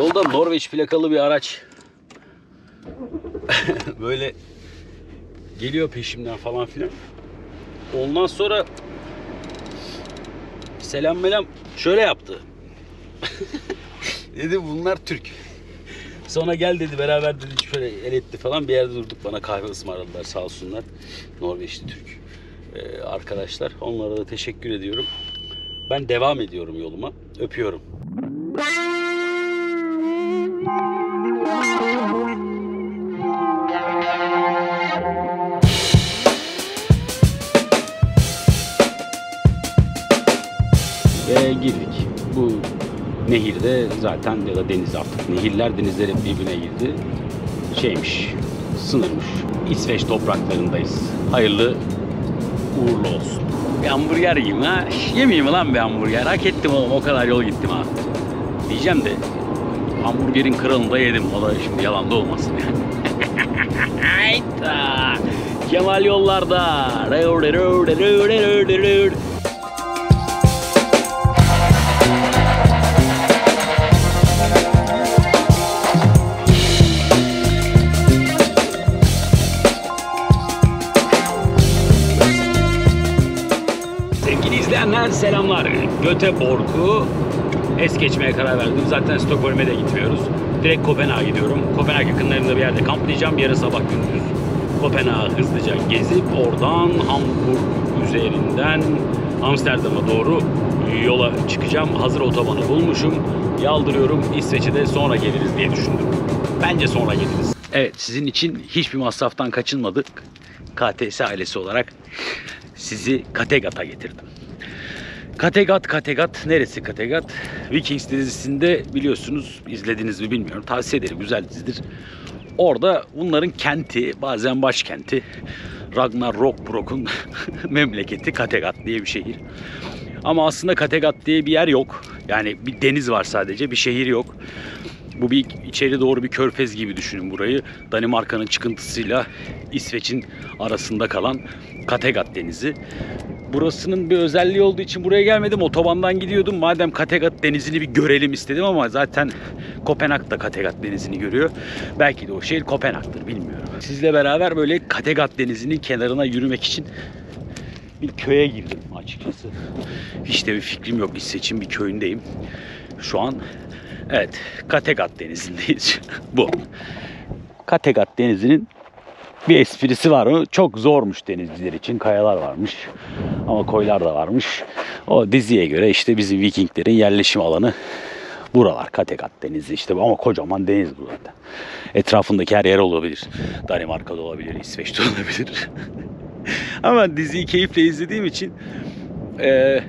Yolda Norveç plakalı bir araç böyle geliyor peşimden falan filan. Ondan sonra selam melam şöyle yaptı. dedi bunlar Türk. Sonra gel dedi beraber dedi şöyle el etti falan bir yerde durduk bana kahve ısmarladılar sağ olsunlar. Norveçli Türk ee, arkadaşlar. Onlara da teşekkür ediyorum. Ben devam ediyorum yoluma. Öpüyorum. Ve girdik. Bu nehirde zaten ya da deniz artık. Nehirler denizler hep birbirine girdi. Şeymiş, sınırmış. İsveç topraklarındayız. Hayırlı uğurlu olsun. Bir hamburger yiyeyim ha. Yemeyeyim lan bir hamburger? Hak ettim oğlum o kadar yol gittim ha. Diyeceğim de hamburgerin kralını da yedim. O da şimdi yalan da olmasın yani. Hayda. Kemal yollarda. İzleyenler selamlar. Göteborg'u es geçmeye karar verdim. Zaten Stockholm'e de gitmiyoruz. Direkt Kopenhag'a gidiyorum. Kopenhag yakınlarında bir yerde kamplayacağım. Yarın sabah gündüz Kopenhag'ı hızlıca gezip oradan Hamburg üzerinden Amsterdam'a doğru yola çıkacağım. Hazır otobanı bulmuşum. Yaldırıyorum. İsveç'e sonra geliriz diye düşündüm. Bence sonra geliriz. Evet sizin için hiçbir masraftan kaçınmadık. KTS ailesi olarak sizi Kattegat'a getirdim. Kattegat, Kattegat. Neresi Kattegat? Vikings dizisinde biliyorsunuz izlediniz mi bilmiyorum. Tavsiye ederim. Güzel dizidir. Orada bunların kenti, bazen başkenti. Ragnar Rockbrock'un memleketi Kattegat diye bir şehir. Ama aslında Kattegat diye bir yer yok. Yani bir deniz var sadece, bir şehir yok. Bu bir içeri doğru bir körfez gibi düşünün burayı. Danimarka'nın çıkıntısıyla İsveç'in arasında kalan Kattegat denizi. Burasının bir özelliği olduğu için buraya gelmedim. Otobandan gidiyordum. Madem Kattegat denizini bir görelim istedim ama zaten Kopenhag da Kattegat denizini görüyor. Belki de o şehir Kopenhag'dır bilmiyorum. Sizle beraber böyle Kattegat denizinin kenarına yürümek için bir köye girdim açıkçası. Hiç de bir fikrim yok. İsveç'in bir köyündeyim. Şu an evet Kattegat denizindeyiz. Bu. Kattegat denizinin bir esprisi var mı? Çok zormuş denizciler için. Kayalar varmış. Ama koylar da varmış. O diziye göre işte bizim Vikinglerin yerleşim alanı buralar. Kattegat denizi işte ama kocaman deniz bu zaten. Etrafındaki her yer olabilir. Danimarka'da olabilir, İsveç'te olabilir. ama diziyi keyifle izlediğim için eee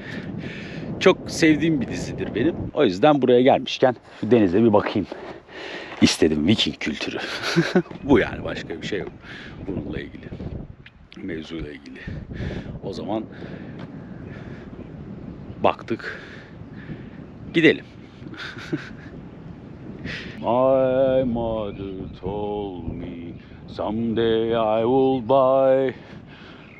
çok sevdiğim bir dizidir benim. O yüzden buraya gelmişken şu denize bir bakayım istedim. Viking kültürü. Bu yani başka bir şey yok. Bununla ilgili. Mevzuyla ilgili. O zaman baktık. Gidelim. My mother told me someday I will buy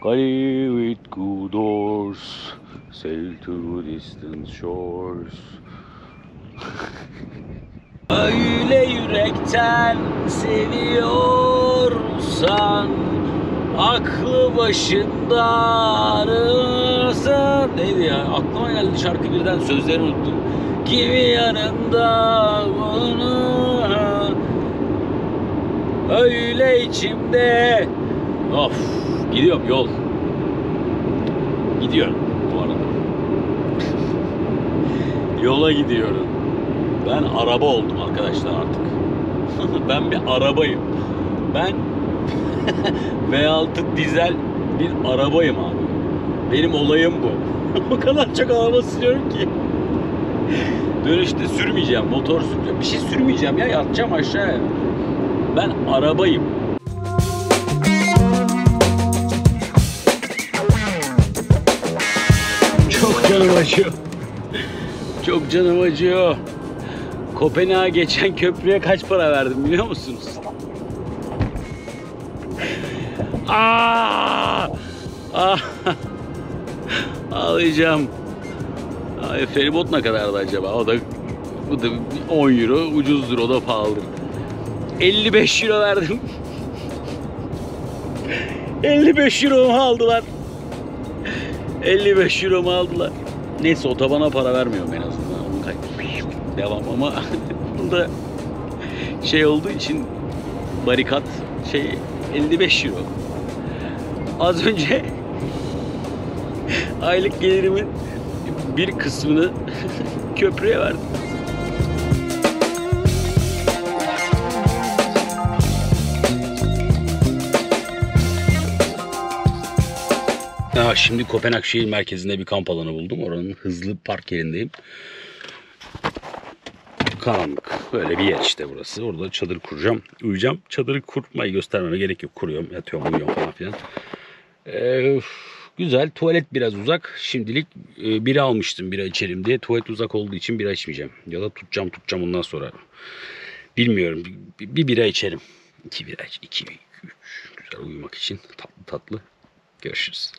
Gully with good oars Sail to distant shores Öyle yürekten seviyorsan Aklı başında arasın Neydi ya? Aklıma geldi şarkı birden sözlerini unuttum. Kimi yanında bunu Öyle içimde Of gidiyorum yol. Gidiyorum bu arada. Yola gidiyorum. Ben araba oldum arkadaşlar artık. ben bir arabayım. Ben V6 dizel bir arabayım abi. Benim olayım bu. o kadar çok araba sürüyorum ki. Dönüşte sürmeyeceğim, motor süreceğim. Bir şey sürmeyeceğim ya, yatacağım aşağıya. Ben arabayım. Çok canım acıyor. Çok canım acıyor. Kopenhag'a geçen köprüye kaç para verdim biliyor musunuz? Aa! Ağlayacağım. Ay, feribot ne kadardı acaba? O da Bu da 10 euro ucuzdur o da pahalıdır. 55 euro verdim. 55 euro mu aldılar? 55 euro mu aldılar? Neyse otobana para vermiyorum en azından. Devam ama bunda şey olduğu için barikat şey 55 euro. Az önce aylık gelirimin bir kısmını köprüye verdim. Şimdi Kopenhag şehir merkezinde bir kamp alanı buldum. Oranın hızlı park yerindeyim. Karanlık. Böyle bir yer işte burası. Orada çadır kuracağım. Uyuyacağım. Çadırı kurmayı göstermeme gerek yok. Kuruyorum, yatıyorum, uyuyorum falan filan. Ee, güzel. Tuvalet biraz uzak. Şimdilik e, bira almıştım bira içelim diye. Tuvalet uzak olduğu için bira içmeyeceğim. Ya da tutacağım tutacağım ondan sonra. Bilmiyorum. Bir, bir bira içerim. İki bira iç. iki, iki, üç. Güzel uyumak için. Tatlı tatlı. Görüşürüz.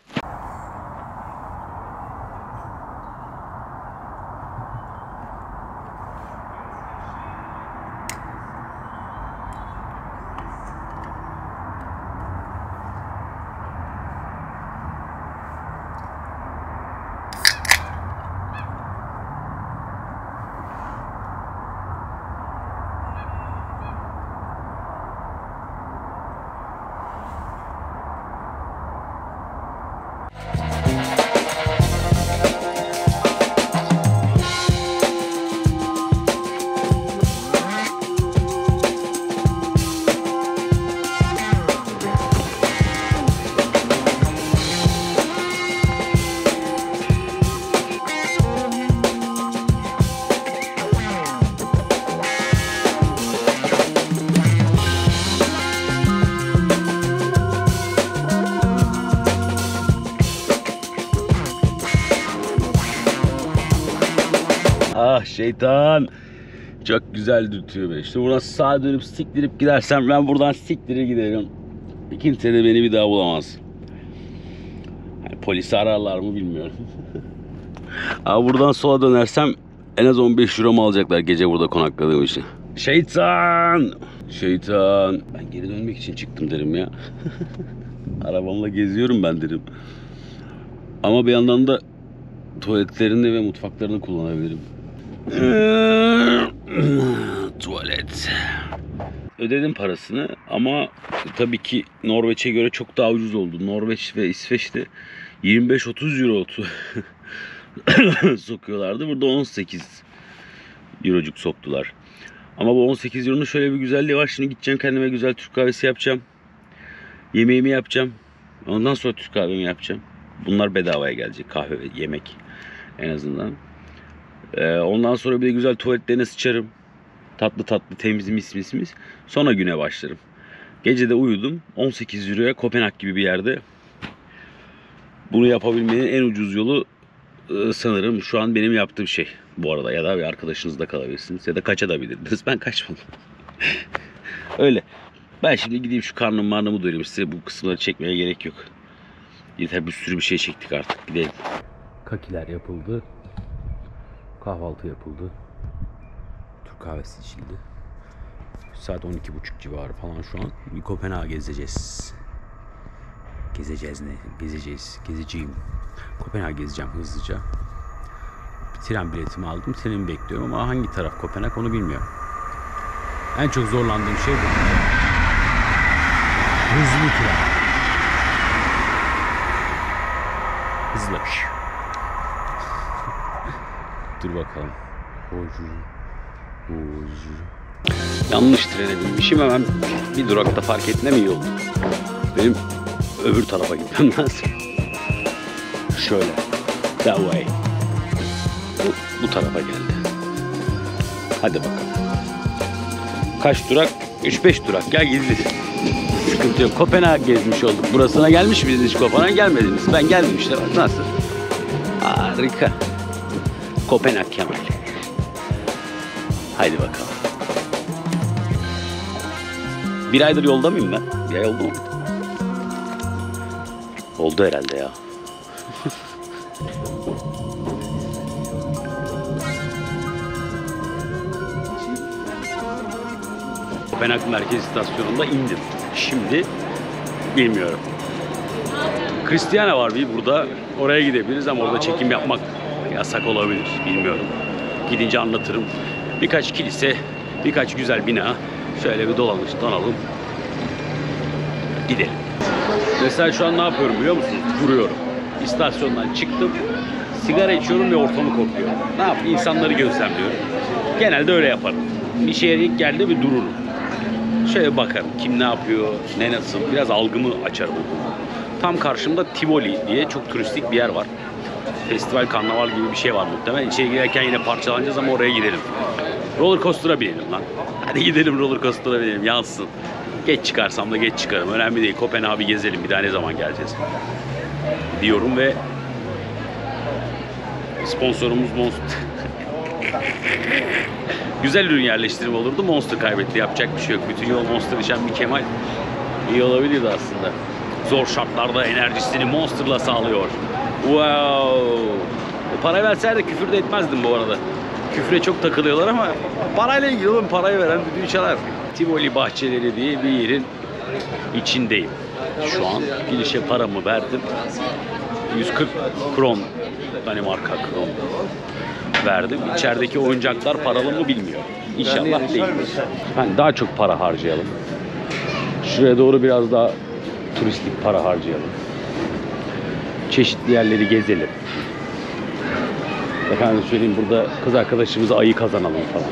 Ah şeytan. Çok güzel dürtüyor beni. İşte buradan sağa dönüp siktirip gidersem ben buradan siktirir giderim. Kimse de beni bir daha bulamaz. Yani polisi ararlar mı bilmiyorum. Ama buradan sola dönersem en az 15 euro mu alacaklar gece burada konakladığım için. Şeytan! Şeytan! Ben geri dönmek için çıktım derim ya. Arabamla geziyorum ben derim. Ama bir yandan da tuvaletlerini ve mutfaklarını kullanabilirim. Tuvalet. Ödedim parasını ama tabii ki Norveç'e göre çok daha ucuz oldu. Norveç ve İsveç'te 25-30 euro sokuyorlardı. Burada 18 eurocuk soktular. Ama bu 18 euronun şöyle bir güzelliği var. Şimdi gideceğim kendime güzel Türk kahvesi yapacağım. Yemeğimi yapacağım. Ondan sonra Türk kahvemi yapacağım. Bunlar bedavaya gelecek. Kahve ve yemek en azından. Ee, ondan sonra bir de güzel tuvaletlerine sıçarım. Tatlı tatlı temiz mis mis mis. Sonra güne başlarım. Gece de uyudum. 18 euroya Kopenhag gibi bir yerde. Bunu yapabilmenin en ucuz yolu e, sanırım şu an benim yaptığım şey. Bu arada ya da bir arkadaşınızda kalabilirsiniz ya da kaçabilirsiniz. Ben kaçmadım. Öyle. Ben şimdi gideyim şu karnım marnımı doyurayım. Size bu kısımları çekmeye gerek yok. Yeter bir sürü bir şey çektik artık. Gidelim. Kakiler yapıldı. Kahvaltı yapıldı. Türk kahvesi içildi. Saat 12.30 civarı falan şu an. Bir Kopenhag gezeceğiz. Gezeceğiz ne? Gezeceğiz. Gezeceğim. Kopenhag gezeceğim hızlıca. Bir tren biletimi aldım. Trenimi bekliyorum ama hangi taraf Kopenhag onu bilmiyorum. En çok zorlandığım şey bu. Hızlı tren. Hızlı. Dur bakalım. Yanlış trene binmişim hemen bir durakta fark etmem iyi oldu. Benim öbür tarafa gitmem lazım. Şöyle. That way. Bu, bu tarafa geldi. Hadi bakalım. Kaç durak? 3-5 durak. Gel gidelim. Sıkıntı yok. Kopenhag gezmiş olduk. Burasına gelmiş miyiz hiç Kopenhag gelmediniz. Ben geldim işte. Nasıl? Harika. Kopenhag Kemal. Haydi bakalım. Bir aydır yolda mıyım ben? Bir ay oldu mu? Oldu herhalde ya. Kopenhag Merkez İstasyonu'nda indim. Şimdi bilmiyorum. Christiana var bir burada. Oraya gidebiliriz ama orada çekim yapmak yasak olabilir. Bilmiyorum. Gidince anlatırım. Birkaç kilise, birkaç güzel bina. Şöyle bir dolanış, donalım. Gidelim. Mesela şu an ne yapıyorum biliyor musunuz? Duruyorum. İstasyondan çıktım. Sigara içiyorum ve ortamı kokluyorum. Ne yapayım? İnsanları gözlemliyorum. Genelde öyle yaparım. Bir şeye ilk geldi bir dururum. Şöyle bakarım. Kim ne yapıyor, ne nasıl. Biraz algımı açarım. Tam karşımda Tivoli diye çok turistik bir yer var. Festival, karnaval gibi bir şey var muhtemelen. İçeri girerken yine parçalanacağız ama oraya gidelim. Roller coaster'a binelim lan. Hadi gidelim roller coaster'a binelim yansın. Geç çıkarsam da geç çıkarım. Önemli değil. Kopenhag'ı gezelim. Bir daha ne zaman geleceğiz? Diyorum ve sponsorumuz Monster. Güzel ürün yerleştirme olurdu. Monster kaybetti. Yapacak bir şey yok. Bütün yol Monster içen bir Kemal iyi olabilirdi aslında. Zor şartlarda enerjisini Monster'la sağlıyor. Wow! O para verseler küfür de etmezdim bu arada. Küfre çok takılıyorlar ama parayla ilgili oğlum parayı veren düdüğü çalar. Tivoli Bahçeleri diye bir yerin içindeyim. Şu an girişe paramı verdim. 140 kron Danimarka kron verdim. İçerideki oyuncaklar paralı mı bilmiyorum. İnşallah değil. Yani daha çok para harcayalım. Şuraya doğru biraz daha turistik para harcayalım. Çeşitli yerleri gezelim. Efendim söyleyeyim burada kız arkadaşımıza ayı kazanalım falan.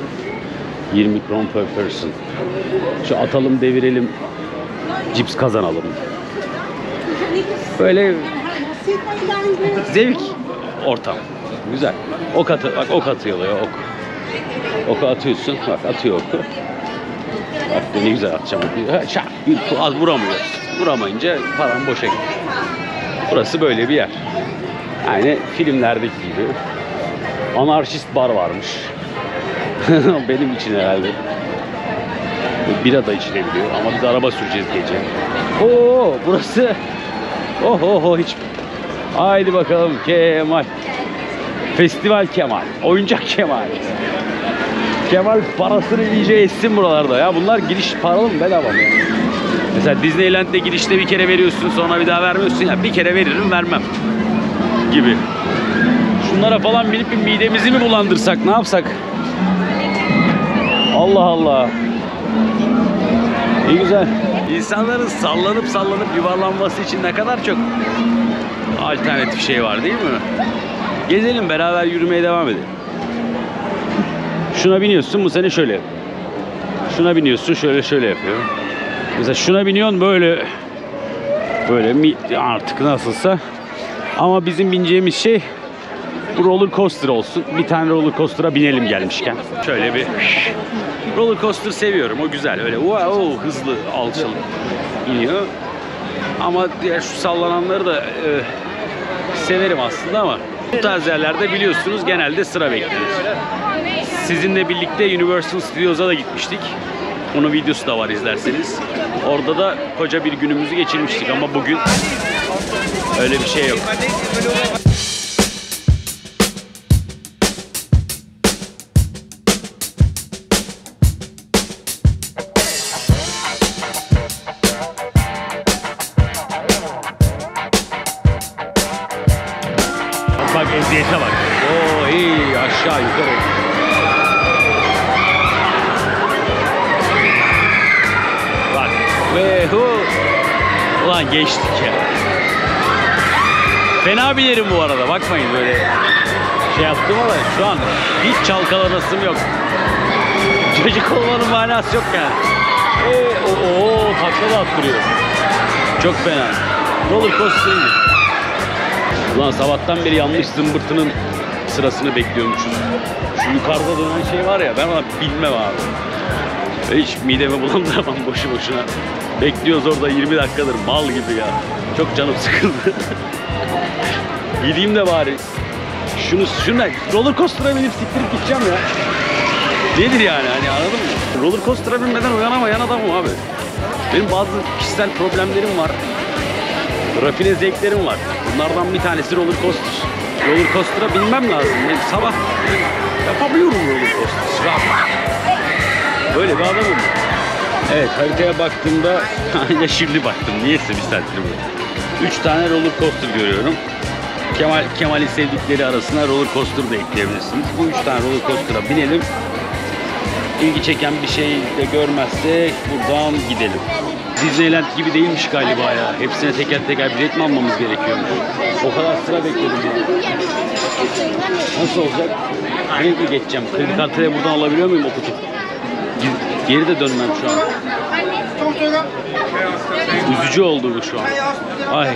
20 kron per person. Şu atalım devirelim. Cips kazanalım. Böyle zevk ortam. Güzel. Ok atı, bak ok atıyor ya ok. Oku atıyorsun. Bak atıyor oku. Bak ne güzel atacağım. Şak, az vuramıyoruz. Vuramayınca param boşa gidiyor. Burası böyle bir yer. Yani filmlerdeki gibi. Anarşist bar varmış. Benim için herhalde. Bira da içilebiliyor ama biz araba süreceğiz gece. Oo burası. Oh oh oh hiç. Haydi bakalım Kemal. Festival Kemal. Oyuncak Kemal. Kemal parasını iyice etsin buralarda ya. Bunlar giriş paralı mı bedava mı? ya? Mesela Disneyland'de girişte bir kere veriyorsun sonra bir daha vermiyorsun ya. Bir kere veririm vermem gibi. Şunlara falan binip bir midemizi mi bulandırsak ne yapsak? Allah Allah. İyi güzel. İnsanların sallanıp sallanıp yuvarlanması için ne kadar çok alternatif şey var değil mi? Gezelim beraber yürümeye devam edelim. Şuna biniyorsun bu seni şöyle. Şuna biniyorsun şöyle şöyle yapıyor. Mesela şuna biniyorsun böyle böyle mi artık nasılsa. Ama bizim bineceğimiz şey bu roller coaster olsun. Bir tane roller coaster'a binelim gelmişken. Şöyle bir roller coaster seviyorum. O güzel. Öyle wow hızlı alçalı iniyor. Ama diğer şu sallananları da e, severim aslında ama bu tarz yerlerde biliyorsunuz genelde sıra beklenir. Sizinle birlikte Universal Studios'a da gitmiştik. Onun videosu da var izlerseniz. Orada da koca bir günümüzü geçirmiştik ama bugün öyle bir şey yok. Bak eziyete bak. Oo iyi aşağı yukarı. Ve hu. Ulan geçtik ya. Fena bir yerim bu arada bakmayın böyle şey yaptım ama şu an hiç çalkalanasım yok. Çocuk olmanın manası yok yani. Ee, o, o, takla da attırıyor. Çok fena. Roller coaster. Ulan sabahtan beri yanlış zımbırtının sırasını bekliyormuşuz. Şu yukarıda dönen şey var ya ben ona bilmem abi. Hiç midemi bulandıramam boşu boşuna. Bekliyoruz orada 20 dakikadır mal gibi ya. Çok canım sıkıldı. Gideyim de bari. Şunu şuna roller coaster'a binip siktirip gideceğim ya. Nedir yani hani anladın mı? Roller coaster'a binmeden uyanamayan adamım abi. Benim bazı kişisel problemlerim var. Rafine zevklerim var. Bunlardan bir tanesi roller coaster. Roller coaster'a binmem lazım. Yani sabah yapamıyorum roller coaster. Böyle bir adamım. Evet haritaya baktığımda ya şimdi baktım niyeyse bir saattir bu. Üç tane roller coaster görüyorum. Kemal Kemal'in sevdikleri arasına roller coaster da ekleyebilirsiniz. Bu üç tane roller coaster'a binelim. İlgi çeken bir şey de görmezsek buradan gidelim. Disneyland gibi değilmiş galiba ya. Hepsine teker teker bilet mi almamız gerekiyormuş? O kadar sıra bekledim ya. Nasıl olacak? Kredi geçeceğim. Kredi kartıyla buradan alabiliyor muyum okutup? Ge- Geri de dönmem şu an. Üzücü oldu bu şu an. Ay.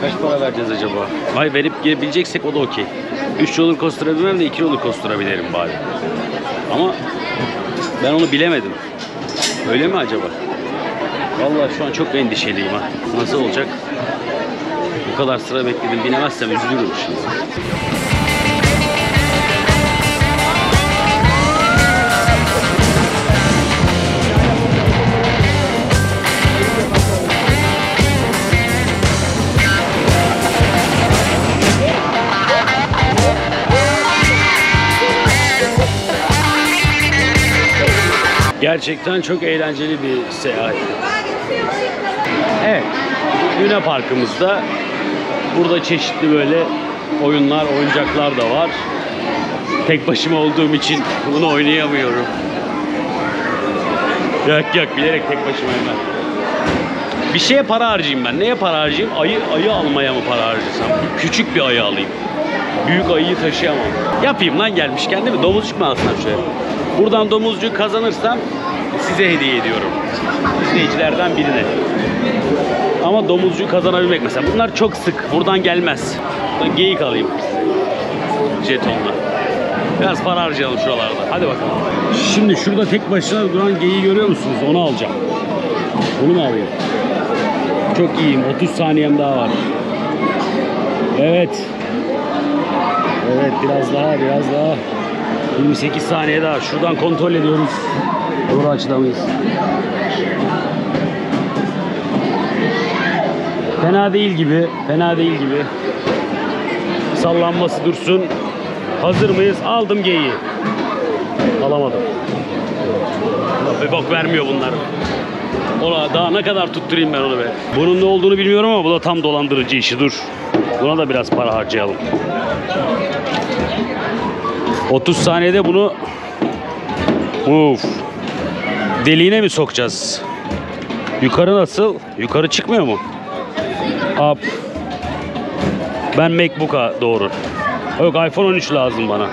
Kaç para vereceğiz acaba? Ay verip gelebileceksek o da okey. 3 roller coaster'a de 2 roller coaster'a binerim bari. Ama ben onu bilemedim. Öyle mi acaba? Vallahi şu an çok endişeliyim ha. Nasıl olacak? Bu kadar sıra bekledim. Binemezsem üzülürüm şimdi. Gerçekten çok eğlenceli bir seyahat. Evet. Luna Parkımızda burada çeşitli böyle oyunlar, oyuncaklar da var. Tek başıma olduğum için bunu oynayamıyorum. Yok yok bilerek tek başımayım ben. Bir şeye para harcayayım ben. Neye para harcayayım? Ayı, ayı almaya mı para harcasam? Küçük bir ayı alayım. Büyük ayıyı taşıyamam. Yapayım lan gelmişken değil mi? Domuzcuk mu alsam şöyle? Buradan domuzcuğu kazanırsam size hediye ediyorum. İzleyicilerden birine. Ama domuzcuğu kazanabilmek mesela. Bunlar çok sık. Buradan gelmez. Ben geyik alayım. Jetonla. Biraz para harcayalım şuralarda. Hadi bakalım. Şimdi şurada tek başına duran geyiği görüyor musunuz? Onu alacağım. Onu mu alayım? Çok iyiyim. 30 saniyem daha var. Evet. Evet biraz daha biraz daha. 28 saniye daha. Şuradan kontrol ediyoruz. Doğru açıda? Fena değil gibi. Fena değil gibi. Sallanması dursun. Hazır mıyız? Aldım geyiği. Alamadım. Bir bok vermiyor bunlar. Ona daha ne kadar tutturayım ben onu be. Bunun ne olduğunu bilmiyorum ama bu da tam dolandırıcı işi. Dur. Buna da biraz para harcayalım. 30 saniyede bunu Uf. Deliğine mi sokacağız? Yukarı nasıl? Yukarı çıkmıyor mu? Up. Ben MacBook'a doğru. Yok iPhone 13 lazım bana.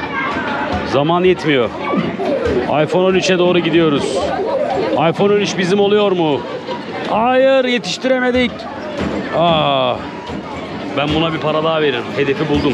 Zaman yetmiyor. iPhone 13'e doğru gidiyoruz. iPhone 13 bizim oluyor mu? Hayır yetiştiremedik. Aa, ben buna bir para daha veririm. Hedefi buldum.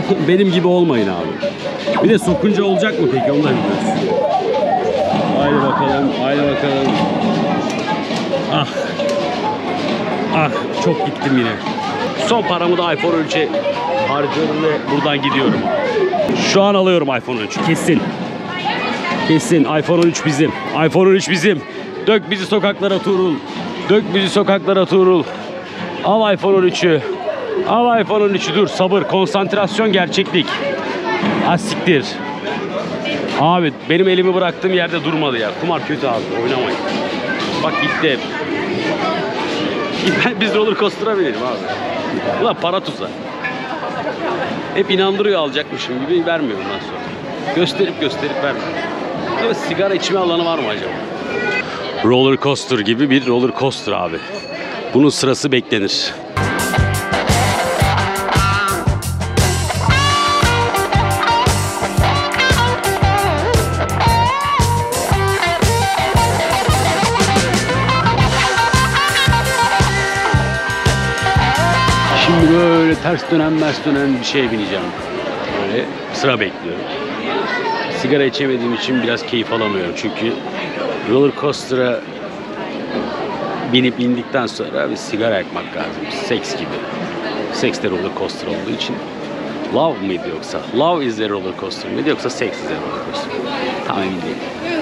Benim gibi olmayın abi. Bir de sokunca olacak mı peki onu da. Haydi bakalım, haydi bakalım. Ah. Ah, çok gittim yine. Son paramı da iPhone 13'e harcıyorum ve buradan gidiyorum. Şu an alıyorum iPhone 13. Kesin. Kesin iPhone 13 bizim. iPhone 13 bizim. Dök bizi sokaklara Tuğrul. Dök bizi sokaklara Tuğrul. Al iPhone 13'ü. Al iPhone 13'ü dur sabır konsantrasyon gerçeklik. Ha siktir. Abi benim elimi bıraktığım yerde durmadı ya. Kumar kötü abi oynamayın. Bak gitti Biz roller coaster'a binelim abi. Ulan para tuza. Hep inandırıyor alacakmışım gibi vermiyor bundan sonra. Gösterip gösterip vermiyor. Ama sigara içme alanı var mı acaba? Roller coaster gibi bir roller coaster abi. Bunun sırası beklenir. Ters dönen mers dönen bir şeye bineceğim. Böyle sıra bekliyorum. sigara içemediğim için biraz keyif alamıyorum. Çünkü roller coaster'a binip indikten sonra bir sigara yakmak lazım. Seks gibi. Seks de roller coaster olduğu için. Love mıydı yoksa? Love is the roller coaster mıydı yoksa sex is the roller coaster? Tam emin değilim.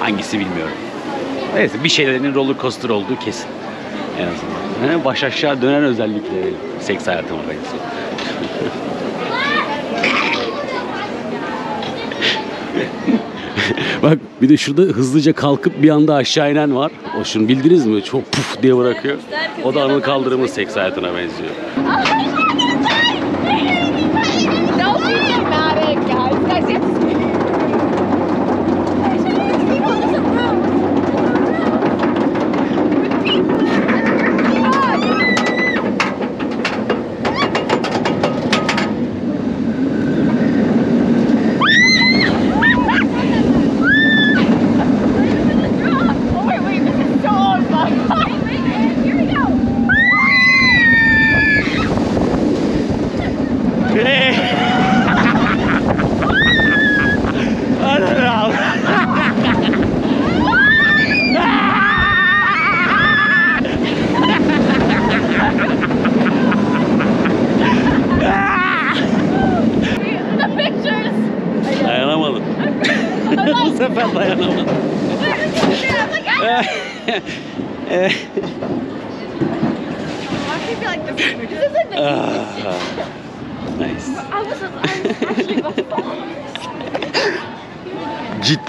Hangisi bilmiyorum. Neyse bir şeylerin roller coaster olduğu kesin. En azından. He, Baş aşağı dönen özellikleri seks hayatıma benziyor. Bak bir de şurada hızlıca kalkıp bir anda aşağı inen var. O şunu bildiniz mi? Çok puf diye bırakıyor. O da Anıl Kaldırım'ın seks hayatına benziyor.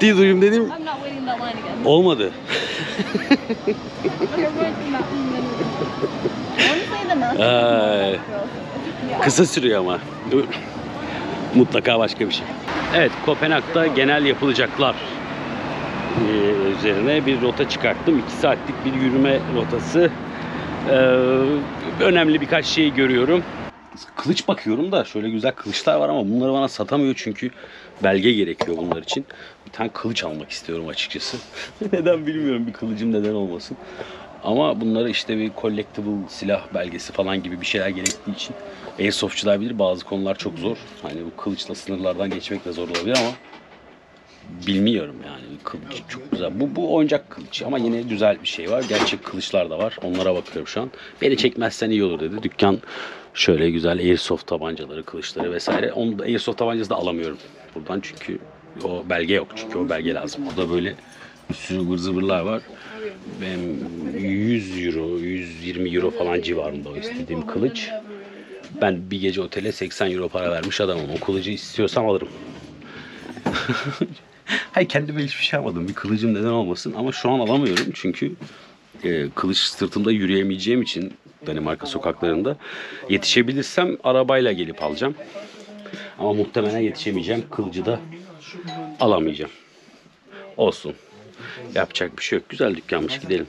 We're Honestly, the mountain. Ay, kısa sürüyor ama. Mutlaka başka bir şey. Evet, Kopenhag'da genel yapılacaklar ee, üzerine bir rota çıkarttım. 2 saatlik bir yürüme rotası. Ee, önemli birkaç şey görüyorum. Kılıç bakıyorum da şöyle güzel kılıçlar var ama bunları bana satamıyor çünkü belge gerekiyor bunlar için. Tane kılıç almak istiyorum açıkçası. neden bilmiyorum bir kılıcım neden olmasın. Ama bunları işte bir collectible silah belgesi falan gibi bir şeyler gerektiği için Airsoftçular bilir bazı konular çok zor. Hani bu kılıçla sınırlardan geçmek de zor olabilir ama bilmiyorum yani kılıç çok güzel. Bu, bu oyuncak kılıç ama yine güzel bir şey var. Gerçek kılıçlar da var. Onlara bakıyorum şu an. Beni çekmezsen iyi olur dedi. Dükkan şöyle güzel airsoft tabancaları, kılıçları vesaire. Onu da airsoft tabancası da alamıyorum buradan çünkü o belge yok. Çünkü o belge lazım. Burada böyle bir sürü ıvır var. Benim 100 euro, 120 euro falan civarında o istediğim kılıç. Ben bir gece otele 80 euro para vermiş adamım. O kılıcı istiyorsam alırım. Hayır kendime hiçbir şey almadım. Bir kılıcım neden olmasın ama şu an alamıyorum çünkü e, kılıç sırtımda yürüyemeyeceğim için Danimarka sokaklarında yetişebilirsem arabayla gelip alacağım. Ama muhtemelen yetişemeyeceğim. Kılıcı da alamayacağım. Olsun. Yapacak bir şey yok. Güzel dükkanmış gidelim.